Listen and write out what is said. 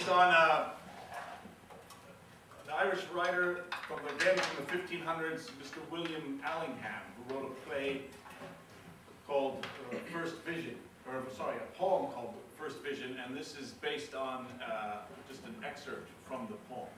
based on uh, an Irish writer from again from the 1500s, Mr. William Allingham, who wrote a play called uh, First Vision, or sorry, a poem called First Vision, and this is based on uh, just an excerpt from the poem.